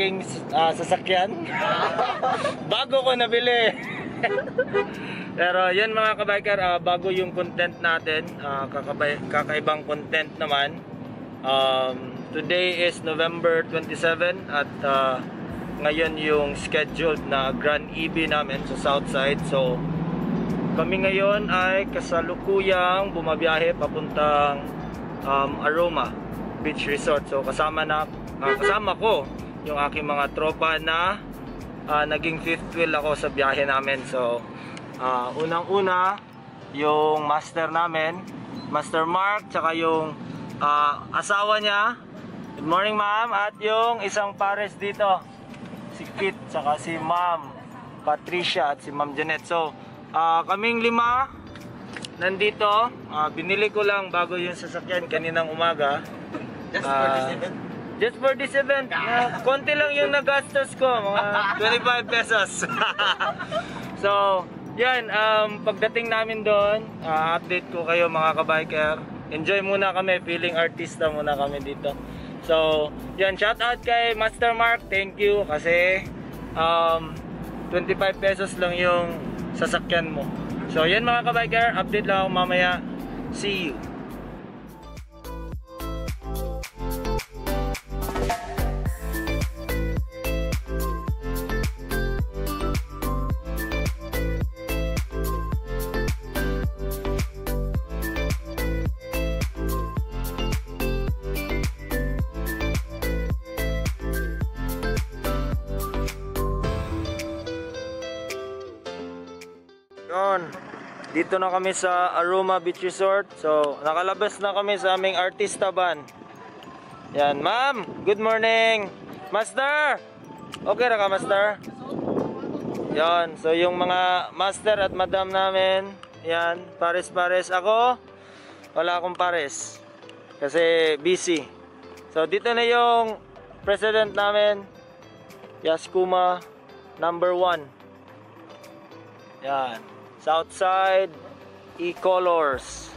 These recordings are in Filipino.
aking ah, sasakyan. bago ko nabili. Pero yun mga kabiker, ah, bago yung content natin, ah, kakabay, kakaibang content naman. Um, today is November 27 at ah, ngayon yung scheduled na Grand EB namin sa Southside. So kami ngayon ay kasalukuyang bumabiyahe papuntang um, Aroma Beach Resort. So kasama na ah, kasama ko yung aking mga tropa na ah, naging fifth wheel ako sa biyahe namin. So ah, unang-una yung master namin, Master Mark, tsaka yung ah, asawa niya. Good morning ma'am at yung isang pares dito si Kit tsaka si Ma'am Patricia at si Ma'am Janet. So, ah, kaming lima nandito. Ah, binili ko lang bago yung sasakyan kaninang umaga. Just Ah, for this event. Just for this event. Ah, konti lang yung nagastos ko, mga 25 pesos. so, yan, um, pagdating namin doon, ah, update ko kayo mga kabiker. Enjoy muna kami, feeling artista muna kami dito. So, yan, shout out kay Master Mark, thank you kasi um, 25 pesos lang yung sasakyan mo. So, yan mga kabiker, update lang ako mamaya. See you. Yun. Dito na kami sa Aroma Beach Resort. So, nakalabas na kami sa aming artista van. Yan, ma'am. Good morning. Master. Okay ra ka, master? Yan. So, yung mga master at madam namin. Yan. Pares-pares. Ako, wala akong pares. Kasi busy. So, dito na yung president namin. Yaskuma number one. Yan. Southside E-Colors.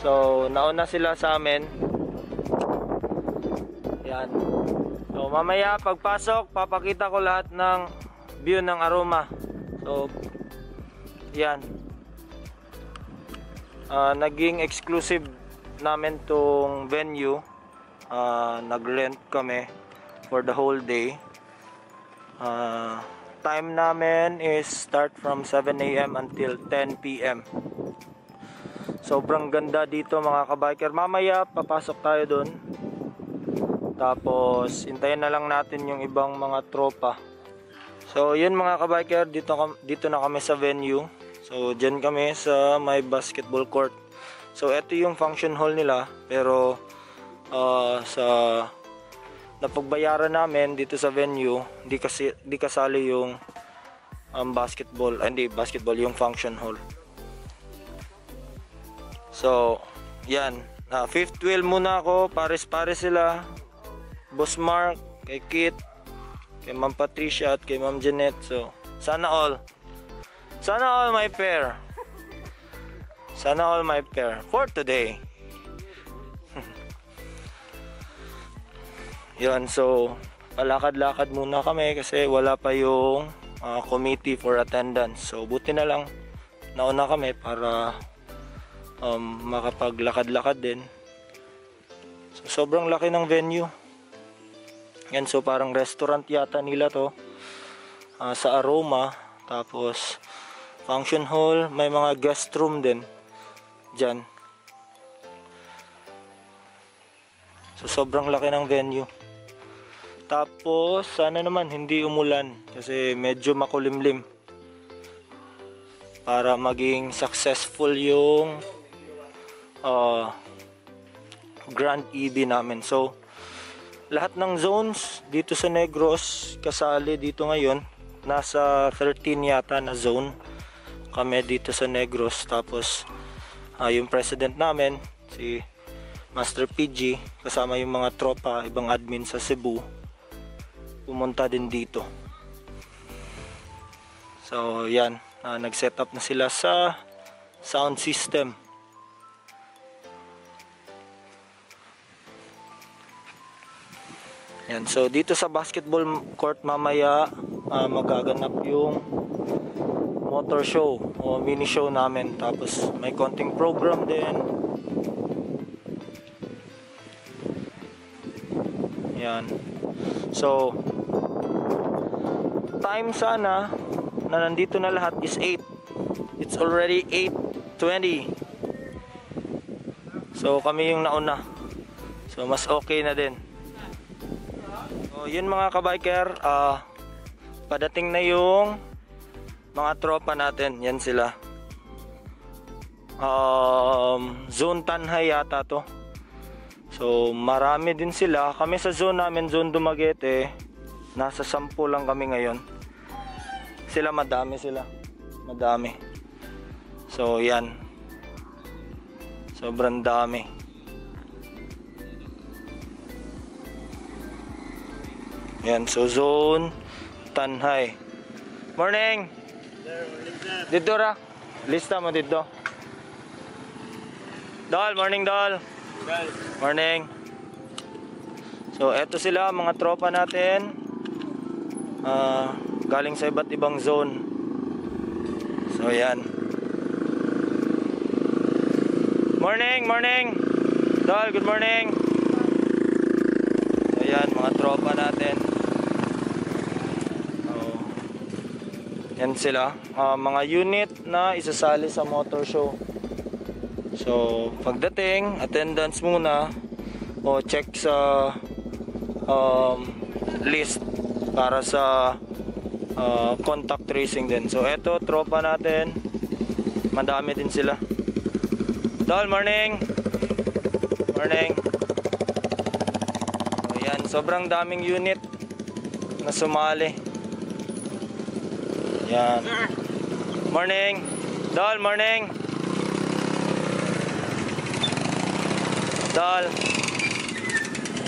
So, nauna sila sa amin. Yan. So, mamaya pagpasok, papakita ko lahat ng view ng aroma. So, yan. Ah, naging exclusive namin tong venue. Ah, nag-rent kami for the whole day. Ah, time namin is start from 7 a.m. until 10 p.m. Sobrang ganda dito mga kabiker. Mamaya papasok tayo doon. Tapos hintayin na lang natin yung ibang mga tropa. So yun mga kabiker, dito, dito na kami sa venue. So dyan kami sa may basketball court. So ito yung function hall nila pero ah, sa napagbayaran namin dito sa venue, di kasi di kasali yung um, basketball, ah, hindi basketball yung function hall. So, yan. Na fifth wheel muna ako, pares-pares sila. Boss Mark, kay Kit, kay Ma'am Patricia at kay Ma'am Janet. So, sana all. Sana all my pair. Sana all my pair for today. Yun, so palakad-lakad muna kami kasi wala pa yung ah, committee for attendance. So buti na lang nauna kami para um, makapaglakad-lakad din. So, sobrang laki ng venue. Yan, so parang restaurant yata nila to ah, sa Aroma. Tapos function hall, may mga guest room din dyan. So sobrang laki ng venue. Tapos sana naman hindi umulan kasi medyo makulimlim. Para maging successful yung uh, Grand EB namin. So lahat ng zones dito sa Negros kasali dito ngayon. Nasa 13 yata na zone kami dito sa Negros. Tapos ah, yung president namin si Master PG kasama yung mga tropa, ibang admin sa Cebu pumunta din dito. So, yan. ah, nag-set up na sila sa sound system. Yan, so dito sa basketball court mamaya ah, magaganap yung motor show o mini show namin. Tapos may konting program din. Yan. So, time sana na nandito na lahat is 8. It's already 8.20. So, kami yung nauna. So, mas okay na din. So, yun mga kabiker, ah, padating na yung mga tropa natin. Yan sila. Um, zone Tanhay yata to. So, marami din sila. Kami sa zone namin, zone Dumaguete, nasa 10 lang kami ngayon. Sila madami sila. Madami. So, yan. Sobrang dami. Yan, so zone Tanhay. Morning! Dito ra. Lista mo dito. Dol, morning Dol. Morning. So, eto sila mga tropa natin. Ah, galing sa iba't ibang zone. So, yan. Morning, morning. Dol, good morning. So, yan, mga tropa natin. Oh. Yan sila. Ah, mga unit na isasali sa motor show. So, pagdating, attendance muna o check sa um, list para sa uh, contact tracing din. So, eto, tropa natin. Madami din sila. Dol, morning! Morning! So, yan, sobrang daming unit na sumali. Yan. Morning! Dol, morning! Dal.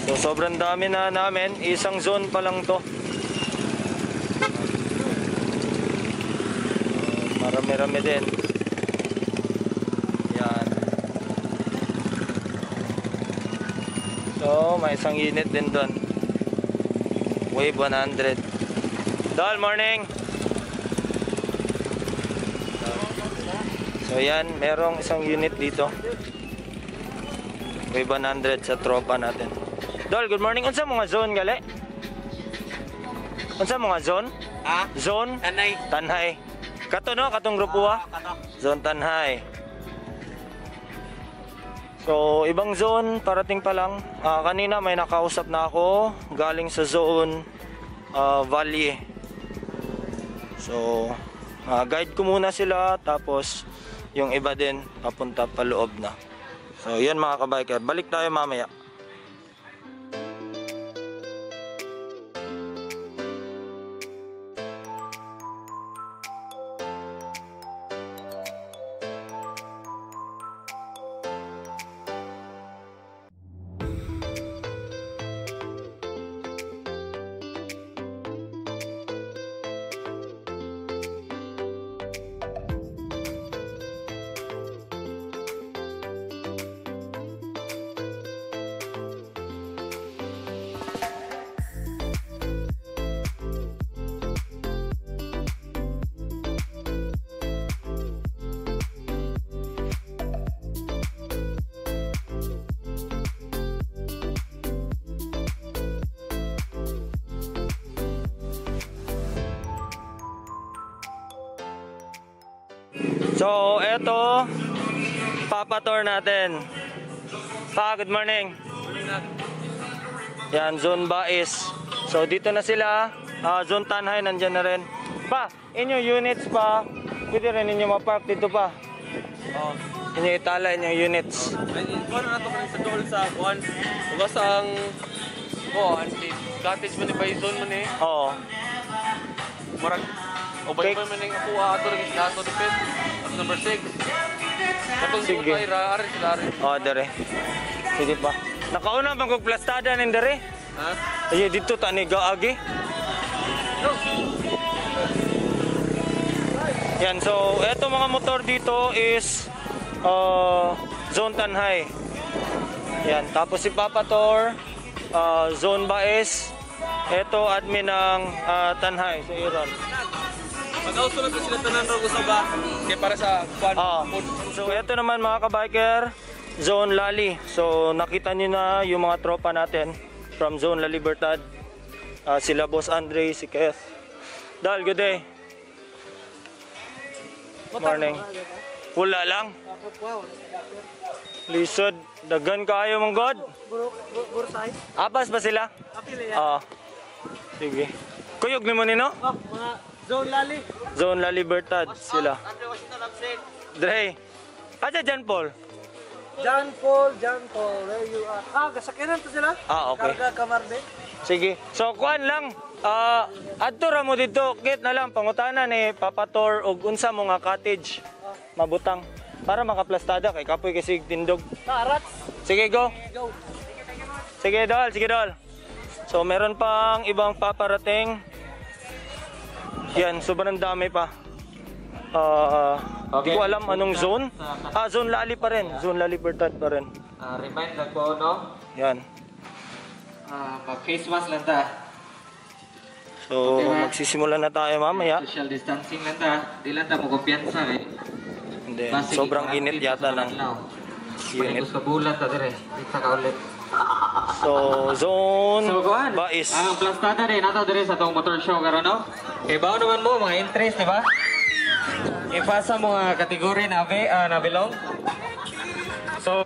So sobrang dami na namin, isang zone pa lang to. Marami-rami din. Yan. So, may isang unit din doon. Wave 100. Dal, morning! So yan, merong isang unit dito. Wave 100 sa tropa natin. Dol, good morning. Unsa mga zone gali? Unsa mga zone? Ha? Zone? Tanay. Tanhay. Kato no, katong grupo ah. Zone Tanhay. So, ibang zone, parating pa lang. Ah, kanina may nakausap na ako galing sa zone ah, Valley. So, ah, guide ko muna sila tapos yung iba din papunta pa loob na. So, yun mga kabiker. Balik tayo mamaya. So, eto, papator natin. Pa, good morning. Yan, zone Bais. So, dito na sila. Ah, zone Tanhay, nandyan na rin. Pa, inyo units pa. Pwede rin inyo mapark dito pa. Oh, inyo itala inyo units. Kung na to sa dool sa kuan. Uga sa ang kuan, cottage man ni Bison man eh. Oo. Murag ubay Okay. pa man ning ako ato ring ato dipit. At number 6. Katong Sige. ay ra ari sila ari. Oh, dere. Sige pa. Nakauna bang kog plastada nin dere? Ha? Ay, dito tani gaagi. Yan, so eto mga motor dito is uh, Zone Tanhay. Yan, tapos si Papa Tor, ah, Zone Baes. Ito admin ng ah, Tanhay sa Iran. Mag-auso lang sila tanan ro sa ba? Kaya para sa kwan. Ah, so ito naman mga kabiker, Zone Lali. So nakita niyo na yung mga tropa natin from Zone La Libertad. Ah, sila Boss Andre, si Keth. Dal, good day. Morning. Wala lang. Lisod, dagan kayo mong god. Bursay. Apas ba sila? Apil Oo. ya. Sige. Kuyog ni mo nino? Oh, mga zone lali. Zone La Libertad sila. Andre Washington absent. Dre. Aja Jan Paul. John Paul, John Paul, where you are? Ah, kasakyanan to sila? Ah, okay. Karga Kamarde. Sige. So kuan lang. Ah, adto ra mo dito, kit na lang pangutana ni Papator og unsa mo nga cottage mabutang para makaplastada kay kapoy kasi tindog. Tarats. Sige go. Go. Sige dol, sige dol. So meron pang ibang paparating. Yan, sobrang dami pa. Ah, di ko alam anong zone. Ah, zone Lali pa rin. Zone La Libertad pa rin. Ah, remind lang po, no? Yan. Ah, mag-face mask lang ta. So, magsisimula na tayo mamaya. Social distancing lang ta. Di lang ta mo kumpiyansa eh. Hindi, sobrang init sa yata ng adlaw. unit. Ka bulan ta dire. Kita ka ulit. So, zone So, kuhan. Bais. Ang plastada rin nato dire sa tong motor show karon no? Ibaw naman mo mga interest, di ba? Ipasa mo nga kategory na be, ah, na belong. So,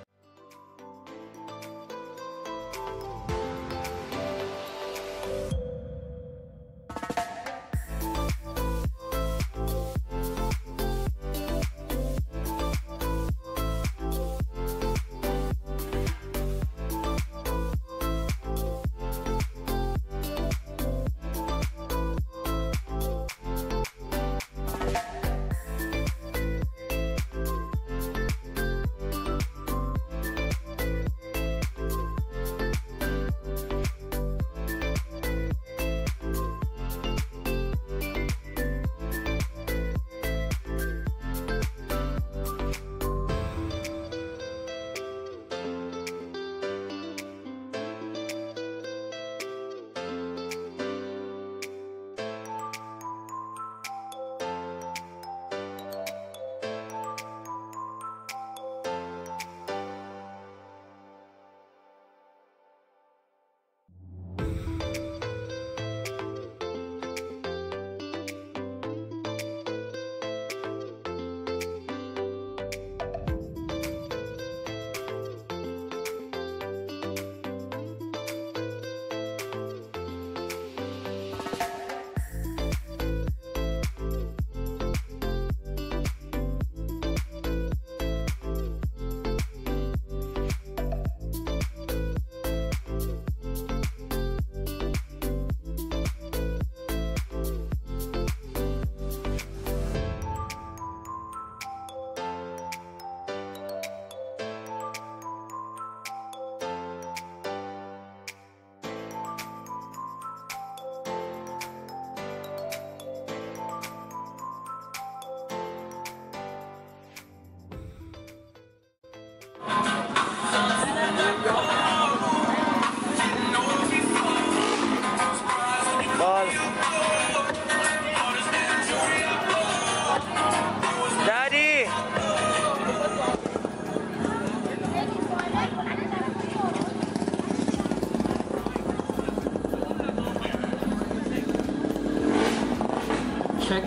check.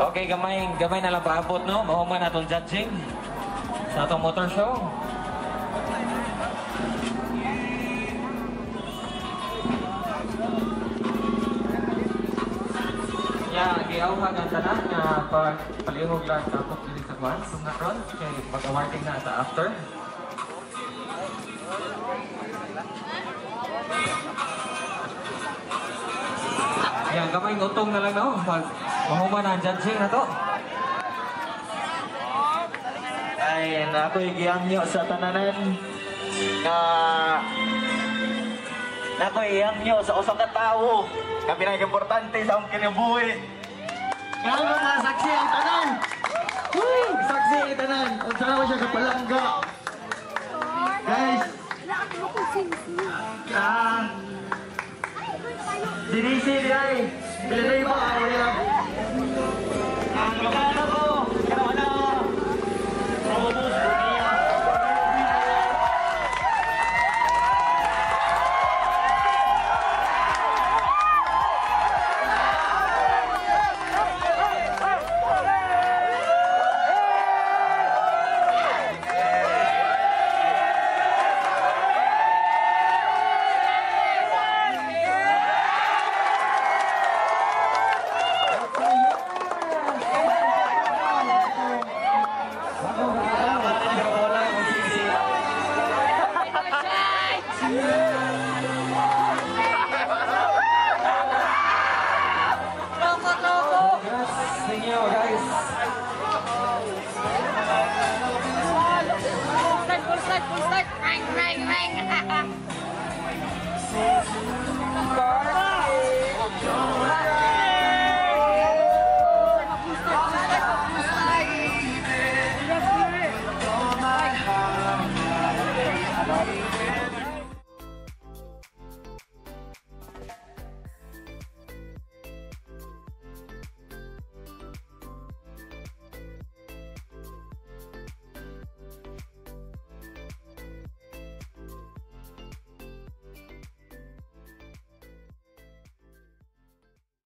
Okay, gamay, gamay na lang paabot, no? Mahuman na itong judging sa atong motor show. Yeah, giawhag ang tanan nga pag palihog lang sa sa kwan, sa natron, kay pag-awarding na sa after. Yan, gamay utong na lang no, pag mahuman na ang judging na to. Ay, nakoy giyangyo sa tananan nga nakoy giyangyo sa usa ka tawo. Kami na importante sa akong kinabuhi. Kaya mga saksi ang tanan. Woo! Saksi ang tanan. Ang sarap siya kapalangga. Guys, ah, Dinisi, dinay. Ilanay ba?